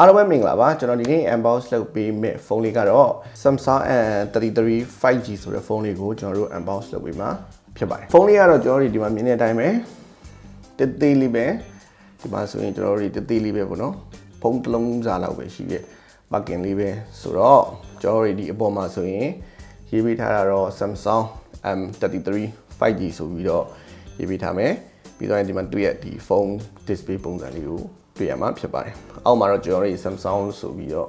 အားလုံးပဲမင်္ဂလာပါကျွန်တော်ဒီနေ့ unbox လုပ်ပေးမယ့်ဖုန်းလေးကတော့ Samsung N33 5G ဆိုတဲ့ဖုန်းလေးကိုကျွန်တော်တို့ unbox လုပ်ပေးမှာဖြစ်ပါတယ်ဖုန်းလေးကတော့ကျွန်တော်တို့ဒီမှာမြင်တဲ့အတိုင်းပဲတသေးလေးပဲဒီမှာဆိုရင်ကျွန်တော်တို့တသေးလေးပဲပေါ့နော်ဖုန်းတစ်လုံးစာလောက်ပဲရှိရဲ့ bucket လေးပဲဆိုတော့ကျွန်တော်တို့ဒီအပေါ်မှာဆိုရင်ရေးပေးထားတာတော့ Samsung M33 5G ဆိုပြီးတော့ရေးပေးထားမယ်ပြီးတော့ဒီမှာတွေ့ရဒီဖုန်း display ပုံစံလေးကို တွေ့ရမှာဖြစ်ပါတယ်။အောက်မှာတော့ကျွန်တော်တို့ Samsung ဆိုပြီးတော့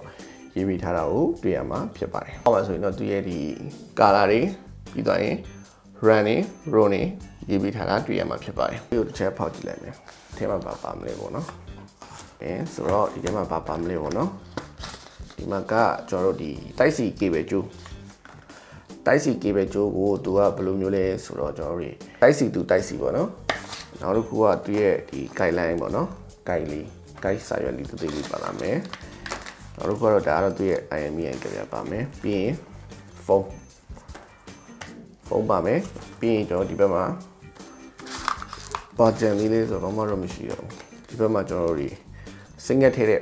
ရေးပေးထားတာကိုတွေ့ရမှာဖြစ်ပါတယ်။အောက်မှာဆိုရင်တော့သူရဲ့ဒီ color တွေပြီးတော့ရင် run နေ row နေရေးပေးထားတာတွေ့ရမှာဖြစ်ပါတယ်။ဒီကိုတစ်ချက်ဖောက်ကြည့်လိုက်မယ်။ထဲမှာပါပါမလဲပေါ့နော်။အဲဆိုတော့ဒီထဲမှာပါပါမလဲပေါ့နော်။ဒီမှာကကျွန်တော်တို့ဒီ Type C cable ကျိုး Type C cable ကျိုးကိုသူကဘယ်လိုမျိုးလဲဆိုတော့ကျွန်တော်တို့ Type C to Type C ပေါ့နော်။နောက်တစ်ခုကသူရဲ့ဒီ guideline ပေါ့နော်။ guide လေး guide စာရွက်လေးတူသေးလေးပါလာမယ်နောက်တစ်ခုကတော့ဒါကတော့သူ့ရဲ့ IMEI ကြပြပါမယ်ပြီးရင်ဖုန်းဖုန်းပါမယ်ပြီးရင်ကျွန်တော်ဒီဘက်မှာပါဂျန်လေးလေးဆိုတော့မှတော့မရှိတော့ဘူးဒီဘက်မှာကျွန်တော်တို့ဒီ single ထည့်တဲ့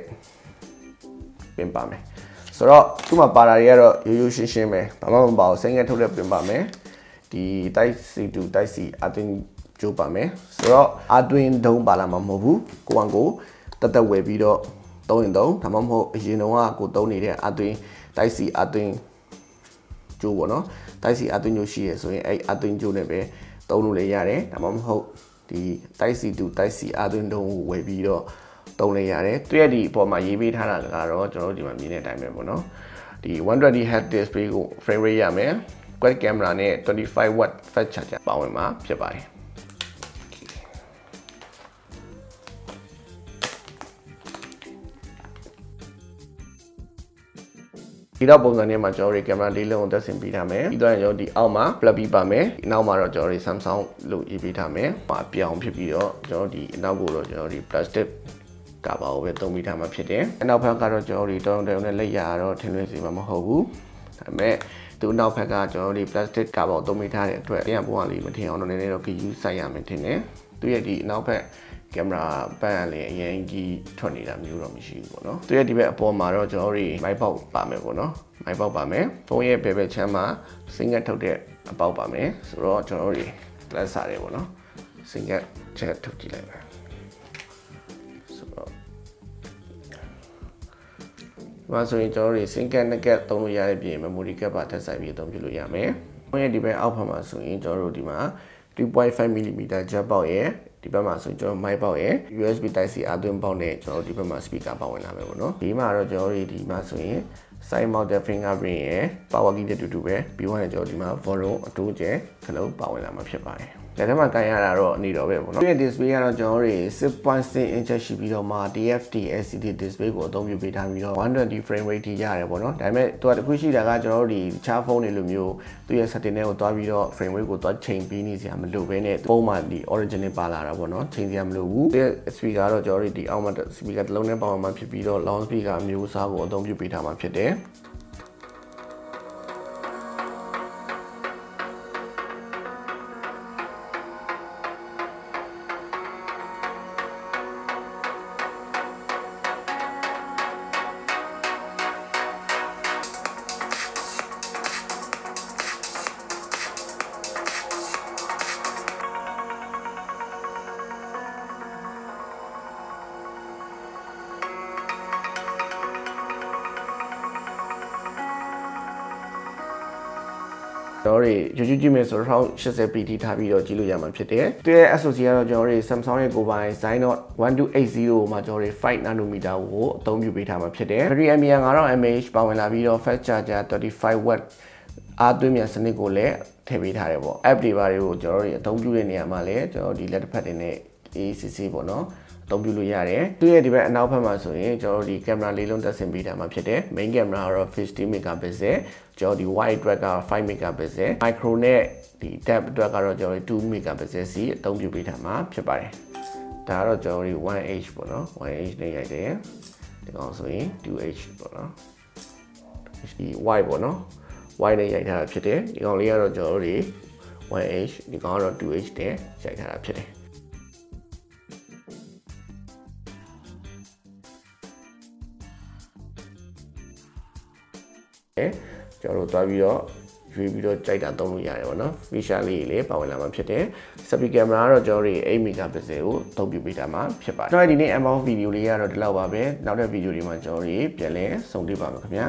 ပင်ပါမယ်ဆိုတော့သူ့မှာပါတာတွေကတော့ရိုးရိုးရှင်းရှင်းပဲဘာမှမပါဘူး single ထုတ်တဲ့ပင်ပါမယ်ဒီ type C2 type C အသွင်ကြိုးပါမယ်ဆိုတော့အသွင်ဒုံးပါလာမှာမဟုတ်ဘူးကိုကကို တသက်ဝယ်ပြီးတော့သုံးရင်သုံးဒါမှမဟုတ်အရင်တုန်းကကိုသုံးနေတဲ့အသွင်တိုက်စီအသွင်ကျိုးပေါ့နော်တိုက်စီအသွင်ကျိုးရှိရဆိုရင်အဲ့အသွင်ကျိုးနဲ့ပဲသုံးလို့လည်းရတယ်ဒါမှမဟုတ်ဒီတိုက်စီတူတိုက်စီအသွင်တုံးကိုဝယ်ပြီးတော့သုံးလည်းရတယ်သူရဲ့ဒီအပေါ်မှာရေးပေးထားတာကတော့ကျွန်တော်တို့ဒီမှာမြင်တဲ့အတိုင်းပဲပေါ့နော်ဒီ120 Hz display ကို frame rate ရမယ် quad camera နဲ့25 watt fast charger ပါဝင်မှာဖြစ်ပါတယ် ဒီတော့ပုံစံနဲ့မှာကျွန်တော်တို့ကင်မရာလေးလုံးကိုတက်ဆင်ပေးထားမယ်ပြီးတော့ကျွန်တော်ဒီအောက်မှာ plug ပြီးပါမယ်ဒီနောက်မှာတော့ကျွန်တော်တို့ Samsung လို့ရေးပေးထားမယ်ပါပြောင်းဖြစ်ပြီးတော့ကျွန်တော်ဒီအနောက်ကိုတော့ကျွန်တော်ဒီ plastic ကာဘာကိုပဲသုံးပြီးထားမှာဖြစ်တယ်အနောက်ဘက်ကတော့ကျွန်တော်တို့တောင်းတောင်းနဲ့လက်ရတော့ထင်လွှဲစီမှာမဟုတ်ဘူးဒါပေမဲ့သူနောက်ဘက်ကကျွန်တော်တို့ plastic ကာဘာကိုသုံးပေးထားတဲ့အတွက်တရားပုံကလေးမထင်အောင်တော့နည်းနည်းတော့ GU စိုက်ရမယ်ထင်တယ်သူရဲ့ဒီအနောက်ဘက် ကင်မရာပန်းလည်းအရင်ကြီးထွက်နေတာမျိုးတော့မရှိဘူးပေါ့နော်သူရဲ့ဒီဘက်အပေါ်မှာတော့ကျွန်တော်တို့မိုက်ပေါက်ပါမယ်ပေါ့နော်မိုက်ပေါက်ပါမယ်ဖုန်းရဲ့ဘယ်ဘက်ချမ်းမှာစင်ကတ်ထုတ်တဲ့အပေါက်ပါမယ်ဆိုတော့ကျွန်တော်တို့လက်စားတယ်ပေါ့နော်စင်ကတ်ချက်ထုတ်ကြည့်လိုက်မယ်ဆိုတော့ဒီမှာဆိုရင်ကျွန်တော်တို့စင်ကတ်နက်ကတ်သုံးလို့ရတဲ့ပြင် memory card ပါထပ်ဆိုင်ပြီးအသုံးပြုလို့ရမယ်ဖုန်းရဲ့ဒီဘက်အောက်ဖက်မှာဆိုရင်ကျွန်တော်တို့ဒီမှာ2.5 mm ဂျက်ပေါက်ရဲ့ ဒီဘက်မှာဆိုကျွန်တော်မိုက်ပေါက်ရယ် USB Type C အသွင်းပေါက်နဲ့ကျွန်တော်ဒီဘက်မှာ speaker ပေါက်ဝင်လာမယ်ပေါ့နော်ဒီမှာတော့ကျွန်တော်တို့ဒီမှာဆိုရင် side mounted fingerprint ရယ် power key နဲ့တူတူပဲပြီးသွားရင်ကျွန်တော်ဒီမှာ volume အတိုးကျဲခလုံးပါဝင်လာမှာဖြစ်ပါတယ် လက်ထဲမှာကန်ရတာတော့အနေတော့ပဲပေါ့နော်ဒီ display ကတော့ကျွန်တော်တို့6.6 inch ရှိပြီးတော့မှ TFT LCD display ကိုအသုံးပြုပေးထားပြီးတော့120 frame rate ထိရတယ်ပေါ့နော်ဒါပေမဲ့သူကတခုရှိတာကကျွန်တော်တို့ဒီချားဖုန်းတွေလိုမျိုးသူရဲ့ setting တွေကိုတွားပြီးတော့ frame rate ကိုတွားချိန်ပြီးနေစရာမလိုဘဲနဲ့ဖုန်းမှာဒီ original ပါလာတာပေါ့နော်ချိန်စရာမလိုဘူးဒီ speaker ကတော့ကျွန်တော်တို့ဒီအောက်မှာ speaker တစ်လုံးနဲ့ပေါင်းမှဖြစ်ပြီးတော့ long speaker မျိုးစားကိုအသုံးပြုပေးထားမှာဖြစ်တယ် တော်တို့ရွကြည့်ကြည့်မယ်ဆိုတော့ 1080p ထိထားပြီးတော့ကြည့်လို့ရမှာဖြစ်တယ်။သူရဲ့ SoC ကတော့ကျွန်တော်တို့ Samsung ရဲ့ကိုယ်ပိုင် Exynos 1280မှာကျွန်တော်တို့5 nanometer ကိုအသုံးပြုပေးထားမှာဖြစ်တယ်။ Battery ampere 9000 mAh ပါဝင်လာပြီးတော့ fast charger 35 watt အားသွင်းမြန်စနစ်ကိုလည်းထည့်ပေးထားတယ်ပေါ့ app တွေပါတွေကိုကျွန်တော်တို့အသုံးပြုတဲ့နေရာမှာလည်းကျွန်တော်ဒီလက်တစ်ဖက်တွေနဲ့ ACC ပေါ့နော် အသုံးပြုလို့ရတယ်သူရဲ့ဒီဘက်အနောက်ဘက်မှာဆိုရင်ကျွန်တော်တို့ဒီကင်မရာလေးလုံးတက်ဆင်ပေးထားမှာဖြစ်တယ် main camera ကတော့ 50 megapixel ကျွန်တော်ဒီ wide အတွက်က5 megapixel micro နဲ့ဒီ depth အတွက်ကတော့ကျွန်တော်2 megapixel စီအသုံးပြုပေးထားမှာဖြစ်ပါတယ်ဒါကတော့ကျွန်တော်တို့ 1h ပေါ့နော် 1h နဲ့ရိုက်တယ်ဒီကောင်ဆိုရင် 2h ပေါ့နော်ဒီ wide ပေါ့နော် y နဲ့ရိုက်ထားတာဖြစ်တယ်ဒီကောင်လေးကတော့ကျွန်တော်တို့ 1h ဒီကောင်ကတော့ 2h နဲ့ရိုက်ထားတာဖြစ်တယ် ကျွန်တော်တို့သွားပြီးတော့ရွေးပြီးတော့ကြိုက်တာသုံးလို့ရတယ်ပေါ့နော် feature လေးတွေလည်းပါဝင်လာမှာဖြစ်တယ် selfie camera ကတော့ကျွန်တော်တို့8 megapixel ကိုအသုံးပြုပေးတာမှာဖြစ်ပါတယ်ကျွန်တော်ဒီနေ့ unbox video လေးကတော့ဒီလောက်ပါပဲနောက်တဲ့ video တွေမှာကျွန်တော်တို့ပြန်လဲဆုံတွေ့ပါမယ်ခင်ဗျာ